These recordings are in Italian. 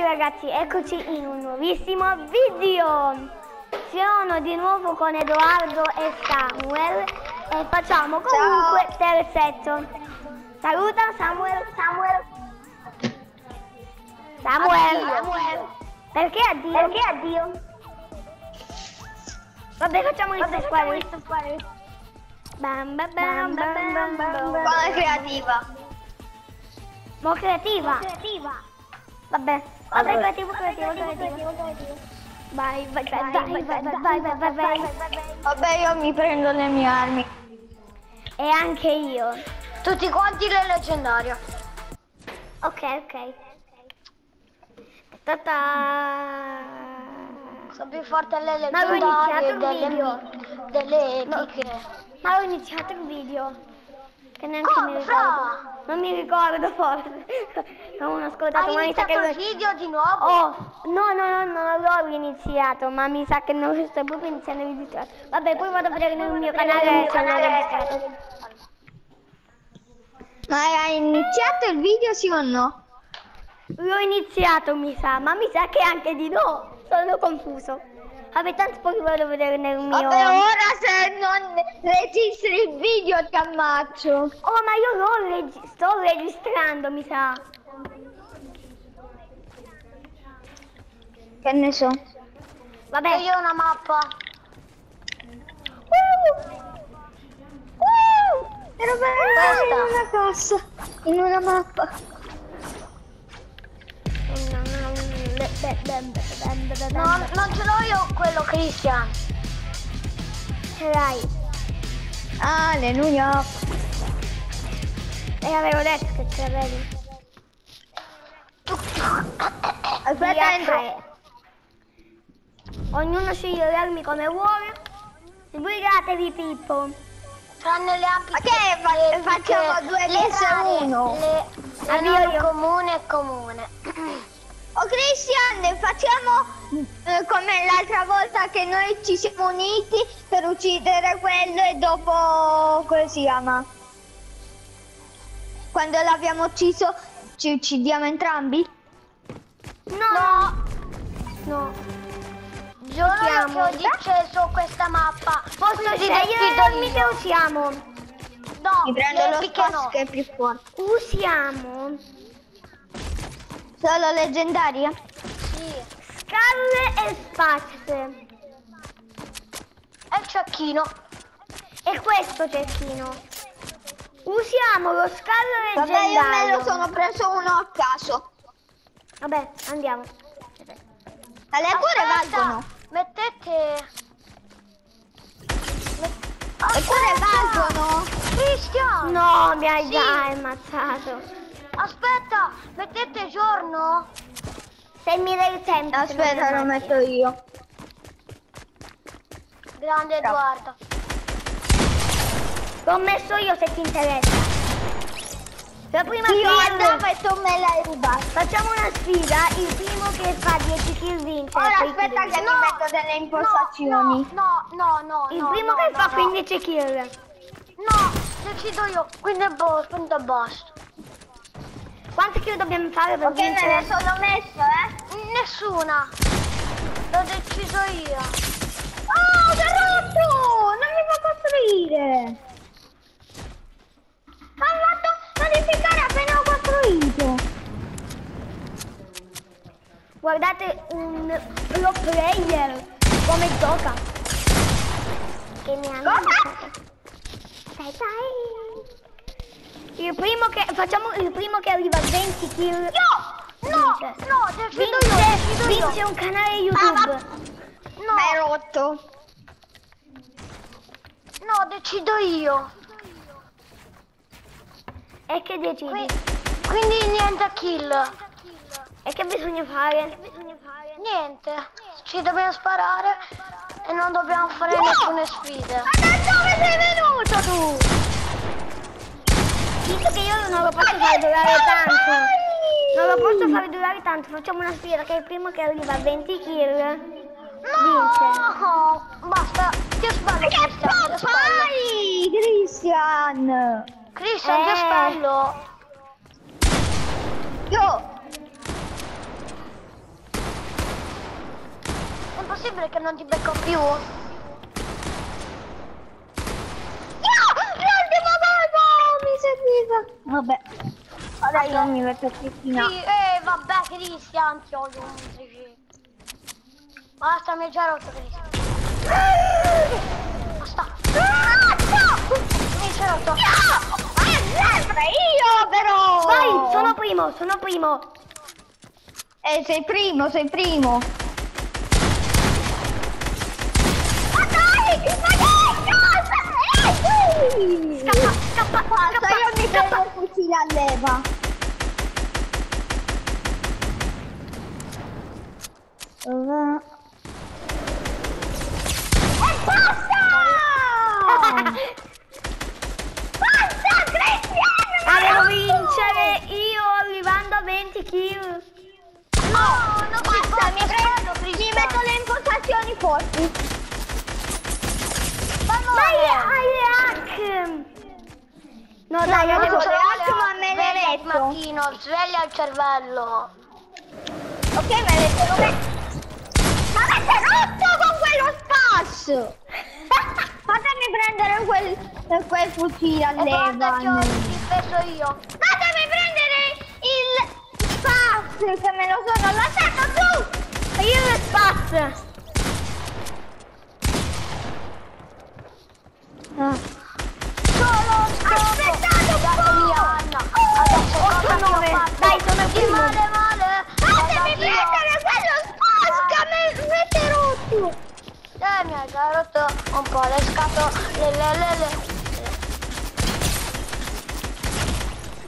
tutti ragazzi, eccoci in un nuovissimo video. Sono di nuovo con Edoardo e Samuel e facciamo comunque Ciao. terzetto. Saluta Samuel, Samuel. Samuel. Addio. Samuel. Perché addio? Perché addio? Vabbè, facciamo questo squadre. Bam bam bam bam bam bam. Buona creativa. Mo creativa. Creativa. Vabbè, vabbè, creativo, creativo, creativo. Vai, vai, vai, vai, vai, vai, vai, vai, vai. Vabbè, io mi prendo le mie armi. E anche io. Tutti quanti le leggendarie. Ok, ok. Ta-ta. Sono più forte le Ma avevo iniziato leggendarie delle, delle epiche. Ma ho iniziato il video. Che neanche Come, mi ricordo. Non mi ricordo forse. Non ho ascoltato, Hai ma mi sa iniziato che... il video di nuovo? Oh, no, no, no, non l'ho iniziato, ma mi sa che non sto proprio iniziando il video. Vabbè, poi vado a vedere nel mio canale se l'ho registrato. Ma hai iniziato il video sì o no? L'ho iniziato, mi sa, ma mi sa che anche di no. Sono confuso. Vabbè, tanto poi vado a vedere nel mio... Vabbè, ora se non registri il video ti ammazzo. Oh, ma io regi- sto registrando, mi sa. Che ne so. Vabbè. io ho una mappa. Uh! Uh, ero veramente in una cassa, in una mappa. No, non ce l'ho io quello Christian. Ce l'hai. Alleluia. E avevo detto che ce l'avevi. Aspetta, entro. DHE. Ognuno sceglie le armi come vuole. Sbrigatevi, Pippo. Tranne le api. Ma che fa- facciamo due vs uno? Le, le Avvio non io. comune e comune. Oh Christian, facciamo eh, come l'altra volta che noi ci siamo uniti per uccidere quello e dopo come si chiama? Quando l'abbiamo ucciso ci uccidiamo entrambi? No. No. Giuro che ho difeso questa mappa. Posso armi io. che usiamo? No, Mi prendo lo epiche spazio no. che è più forte. Usiamo Solo leggendaria? Sì. scalle e spazze. E cecchino. E questo cecchino. Usiamo lo scalo Vabbè, io me leggendario. lo sono preso uno a caso. Vabbè, andiamo. Ma le cure valgono. Mettete... Le cure valgono. Cristian! No, mi hai Sì. già ammazzato. Aspetta, mettete giorno? Se mi dai tempo. Aspetta, lo metto io. Grande Edoardo. L'ho messo io se ti interessa. La prima Io andavo e tu me l'hai rubato. Facciamo una sfida, il primo che fa 10 kill vince. Ora aspetta che mi metto delle impostazioni. No, no, no, no. Il no, primo no, che no, fa no. 15 kill. No, decido io. Quindi è boss, quindi è basta. Quante kill dobbiamo fare per Ok, me vincere? ne sono messo, eh. Nessuna. L'ho deciso io. Oh, che rotto! Non mi fa costruire. Ma ha fatto modificare appena ho costruito. Guardate un pro player come gioca. Che mi hanno Cosa? Dai dai. Il primo che facciamo il primo che arriva a 20 kill. No, no, vince. no, decido io, Vince, decido io. vince un canale Ah, YouTube. No, Ma è rotto. no, decido io. E che decidi? Qui- quindi niente kill. E che bisogna fare? Niente. Ci dobbiamo sparare e non dobbiamo fare nessune sfide. Ma da dove sei venuto tu? visto che io non lo posso fare durare tanto, non lo posso fare durare tanto, facciamo una sfida che il primo che arriva a 20 kill no! vince. Basta, io sbaglio. Che proprio fai, Christian? Christian, eh. io spallo. Io... È impossibile che non ti becco più. Vabbè. Ora io mi metto a Cristina. Sì, eh, vabbè, Cristian, ti odio 11. Basta, mi hai già rotto, Cristian. Basta. Mi hai già rotto. Sempre io però! Vai, sono primo, sono primo. Eh, sei primo, sei primo. Ma dai, ma che cosa? Eh, Scappa, scappa, scappa, mi scappa. Prendo il fucile a leva. E basta! Basta, Cristiano! Devo vincere io arrivando a 20 kill. No, no, basta, mi, prendo, metto le impostazioni forti. Dai, hai hack. No, dai, devo... so le hack, le Sveglia, metto. Mattino, sveglia il cervello. Ok, me le te lo metto. Ma avete rotto con quello spasso! Fatemi prendere quel, quel fucile a E guarda che ho leva. difeso io. Fatemi prendere il spasso che me lo sono lasciato tu! E io le spazzo. Solo rotto un po' le scatole. Le, le, le.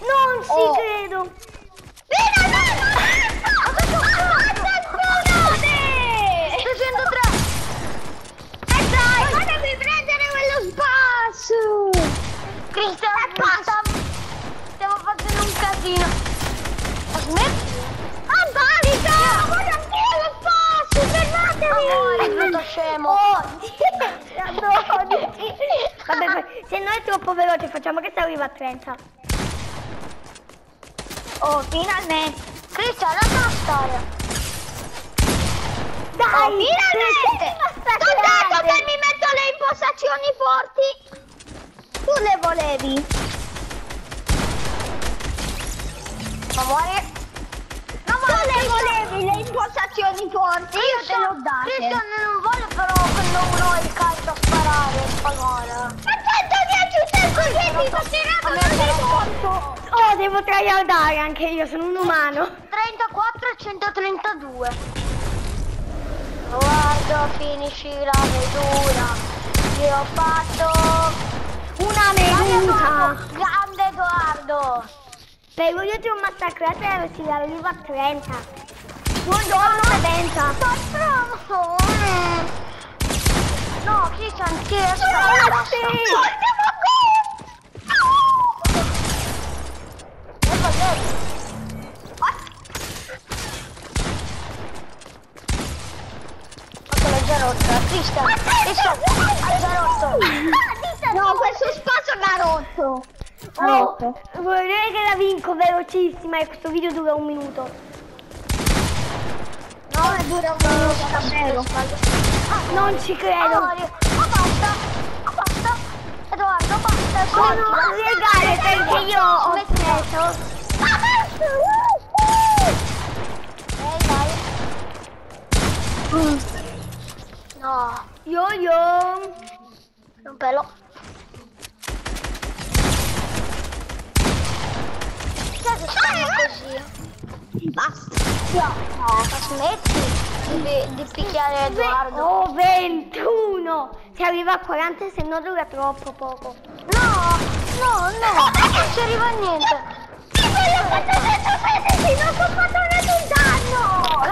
Non ci Oh. credo. 30. oh, finalmente! Cristian, lascia stare. Dai, Oh, finalmente! T'ho detto che mi metto le impostazioni forti! Tu le volevi! Ma muore. No, ma tu le volevi le impostazioni forti! Io te l'ho date! Cristian non vuole però quando uno il calcio a sparare pallone. Ma Oh, devo tryhardare anche io, sono un umano. 34 e 132. Guardo, finisci la vedura. Io ho fatto una medusa. Grande Edoardo. Prego, io ti ho massacrato e avresti arrivo a 30. Buongiorno, Bedenza. No, Cristian, ti è Ultimo l'ho rotta. Cristian, Cristian, ha già rotto. No, questo spasso mi ha rotto! Oh, vedere che la vinco velocissima e questo video dura un minuto. No, dura un minuto davvero! Non ci credo. Ma basta, ma basta. Edoardo, basta. Sono legale perché io ho smesso. Ehi, dai. No. Yo yo. Un pelo. Perché siamo così? Basta! Ma smetti di, di picchiare Edoardo. Oh, 21! Si arriva a 40 se no dura troppo poco. No, no, no, non ci arriva a niente. Quello fatto detto freddi, non ho fatto nessun danno! Ok,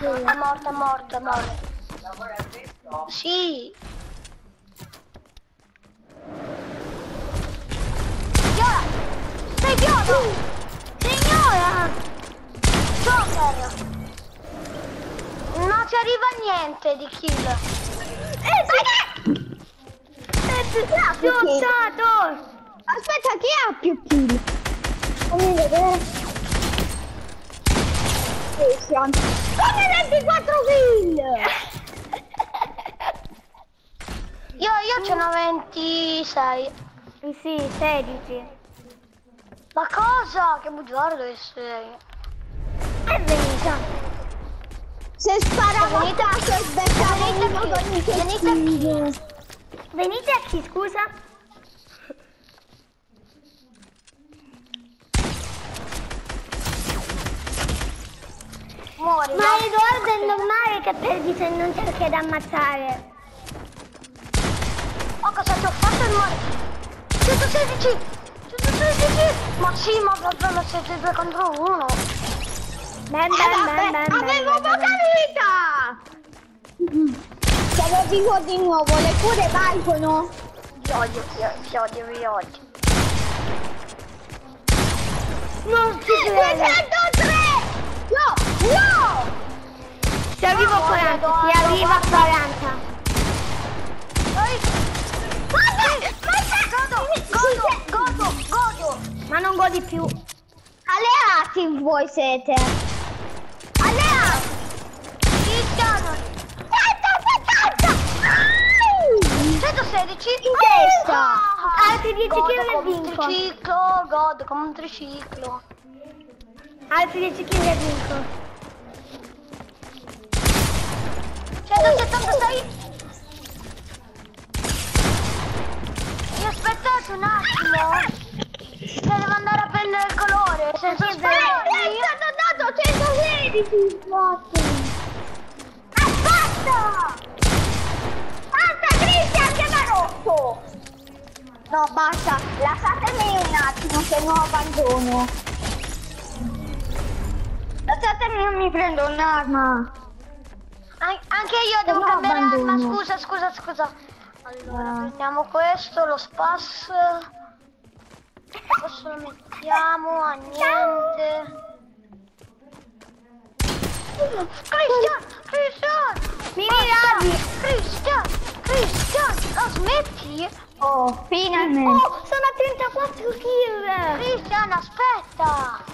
Ce è morto, è morto, è morto, è morto. Sì. Signora! Sei! Signora! Joker! Non ci arriva niente di kill. Eh, perché? È piozzato! Aspetta, chi ha più kill? Fammi vedere. Christian. Come 24 kill! Io, io ce n'ho 26. Sì, 16. Ma cosa? Che bugiardo che sei. È venuta. Se sparavo a caso e sbeccavo uno con i testini. Venite a chi, scusa? Muori. Ma Edoardo è normale che perdi se non cerchi di ammazzare. Cosa ti ho fatto il muore? 116! 116! Ma sì, ma proprio siete due contro uno. Ben, ben, Eh, ben, ben, avevo ben, ben, poca vita! Se lo dico di nuovo, le cure valgono. Vi odio, vi odio, vi odio. Non ci credo. 203! No! No! Si arriva a 40, si arriva a 40. Ehi, godo, godo, godo, godo. Ma non godi più. Alleati voi siete. Alleati! 170! Ai! 116. In testa! Altri 10 godo kill e vinco. triciclo, godo come un triciclo. Altri 10 kill e vinco. 176. Mi aspettate un attimo. Che devo andare a prendere il colore. Senza Eh, sperarmi. è stato dato 116 slot! Aspetta! Basta Cristian che mi rotto! No, basta, lasciatemi un attimo se no abbandono. Lasciatemi non mi prendo un'arma. An- anche io devo no, cambiare arma. Scusa, scusa, scusa. Allora, Ah. prendiamo questo, lo spas. Questo lo mettiamo a niente. Cristian! Cristian! Mi miragli. Cristian! Cristian! La smetti? Oh, finalmente. Oh, sono a 34 kill. Cristian, aspetta!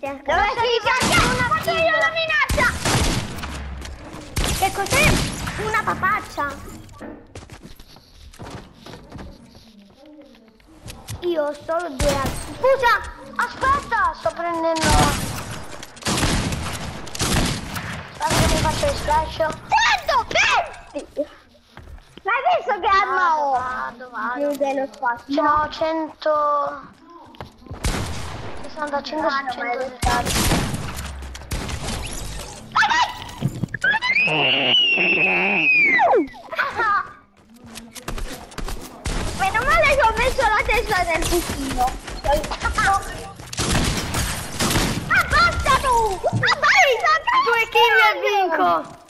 Dove Cristian? una Faccio io la minaccia! Che cos'è? Una papaccia. Io ho solo due altri. Scusa! Aspetta, sto prendendo. Aspetta che mi faccio il splash. 120! Ma hai visto che arma ho? Vado, vado. Dello Ce spazio. n'ho 100. 60, 100, 100. Meno male che ho messo la testa nel buchino. Abbassa tu! Abbassa! Due kill e vinco.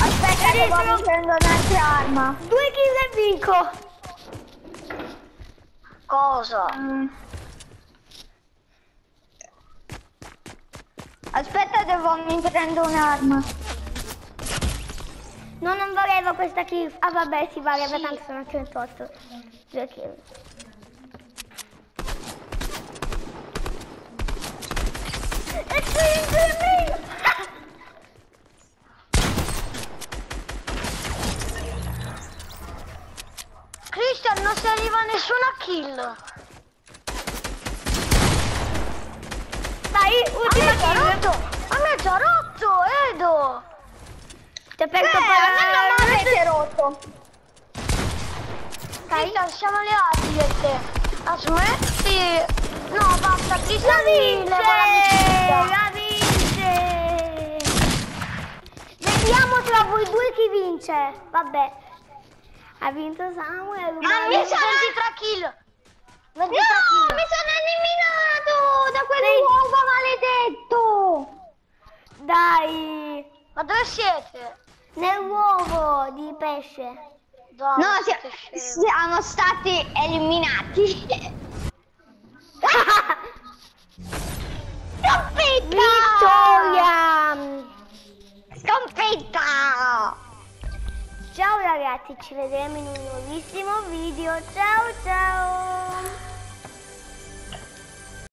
Aspetta che Sono- mi prendo un'altra arma. Due kill e vinco. Cosa? Aspetta devo mi prendo un'arma. No, non volevo questa kill. Ah vabbè, si valeva Sì. tanto sono 108. Due kill. E quindi Christian, non si arriva a nessuna kill. Dai, A me ultima è già kill. rotto. A me è già rotto, Edo. Ti Beh, aperto a me non per... avete rotto. Christian, siamo alleati io e te. La smetti? No, basta. La vince! leva l'amicizia. La vince! Vediamo tra voi due chi vince. Vabbè. Ha vinto Samuel. Ah, mi sa- 23 kill. 23 No, mi sono eliminato da quell'uovo maledetto. Dai. Ma dove siete? Nell'uovo di pesce. Dai, No, si- siamo stati eliminati. Sconfitta! Vittoria! Sconfitta! Ciao ragazzi, ci vedremo in un nuovissimo video. Ciao ciao!